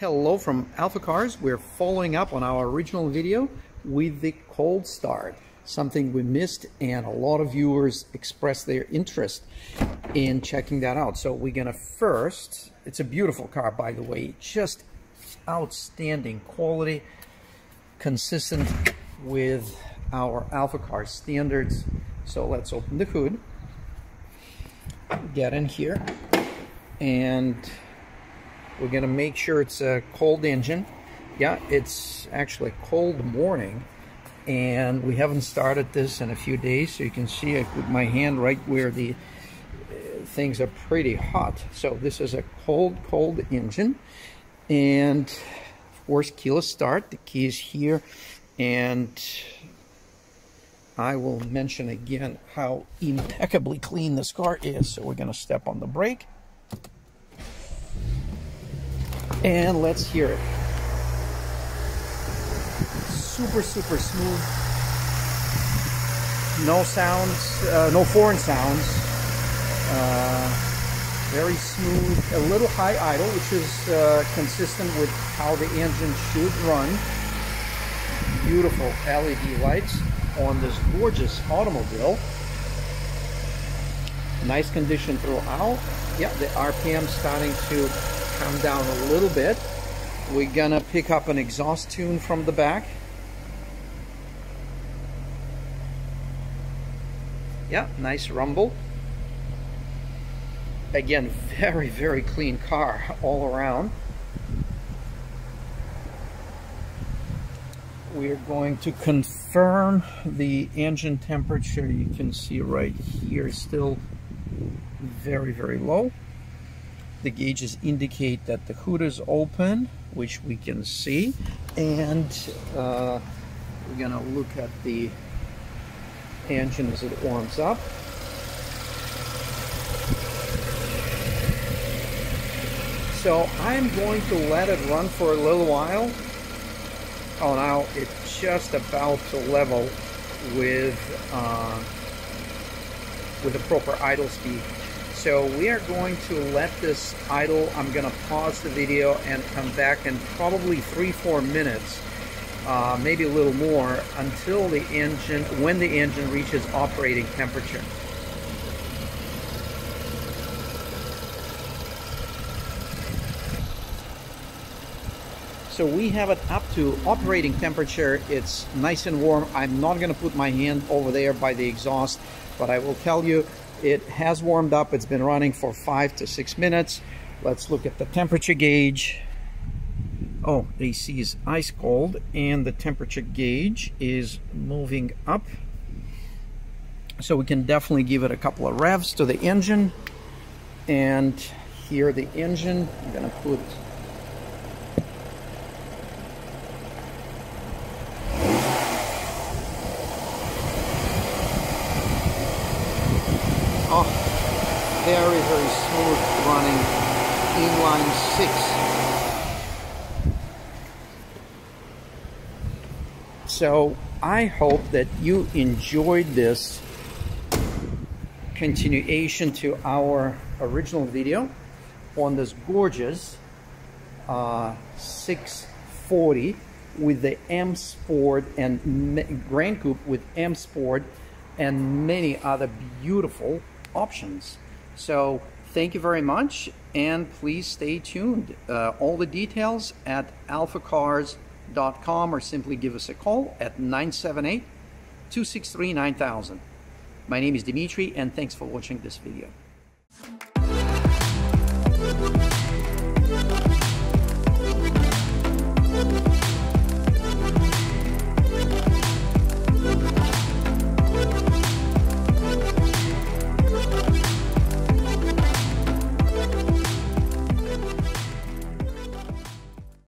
hello from Alpha Cars. We're following up on our original video with the cold start, something we missed and a lot of viewers expressed their interest in checking that out. So we're gonna first, it's a beautiful car by the way, just outstanding quality, consistent with our Alpha Car standards. So let's open the hood, get in here, and we're gonna make sure it's a cold engine. Yeah, it's actually cold morning and we haven't started this in a few days. So you can see I put my hand right where the uh, things are pretty hot. So this is a cold, cold engine. And of course, keyless start. The key is here. And I will mention again how impeccably clean this car is. So we're gonna step on the brake. And let's hear it. Super, super smooth. No sounds, uh, no foreign sounds. Uh, very smooth, a little high idle, which is uh, consistent with how the engine should run. Beautiful LED lights on this gorgeous automobile. Nice condition throughout. Yeah, the RPM starting to come down a little bit. We're gonna pick up an exhaust tune from the back. Yeah, nice rumble. Again, very, very clean car all around. We're going to confirm the engine temperature. You can see right here, still very, very low. The gauges indicate that the hood is open, which we can see. And uh, we're gonna look at the engine as it warms up. So I'm going to let it run for a little while. Oh, now it's just about to level with uh, with the proper idle speed. So we are going to let this idle. I'm going to pause the video and come back in probably three, four minutes, uh, maybe a little more, until the engine, when the engine reaches operating temperature. So we have it up to operating temperature. It's nice and warm. I'm not going to put my hand over there by the exhaust, but I will tell you it has warmed up. It's been running for five to six minutes. Let's look at the temperature gauge. Oh, the AC is ice cold and the temperature gauge is moving up. So we can definitely give it a couple of revs to the engine. And here the engine, I'm gonna put Oh, very, very smooth running inline six. So I hope that you enjoyed this continuation to our original video on this gorgeous uh, 640 with the M Sport and Gran Coupe with M Sport and many other beautiful options. So thank you very much and please stay tuned. Uh, all the details at alphacars.com or simply give us a call at 978 263 9000. My name is Dimitri and thanks for watching this video.